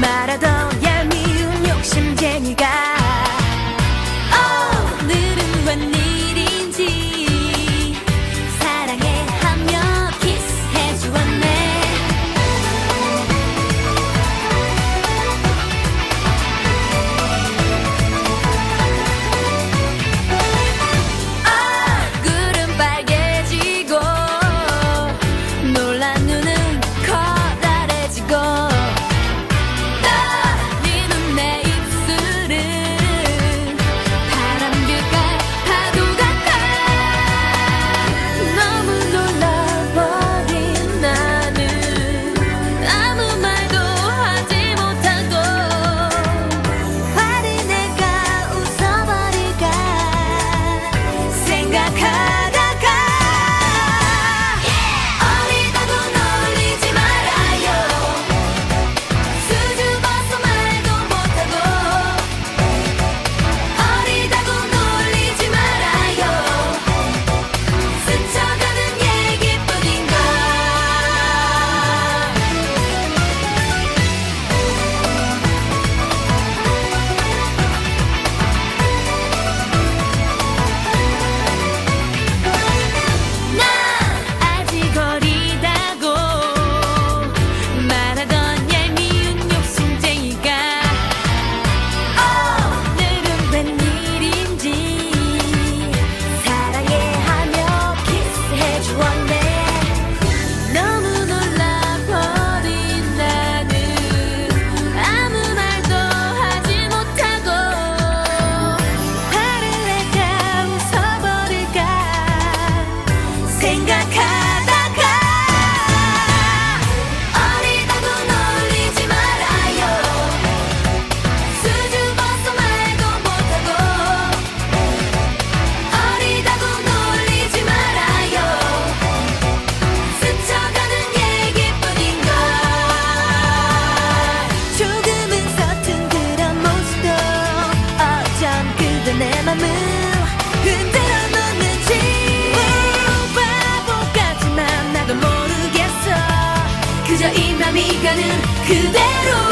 말하던 얄미운 욕심쟁이가 그대 내 맘을 흔들어 놓는지. 바보 같지만 나도 모르겠어. 그저 이 맘이 가는 그대로.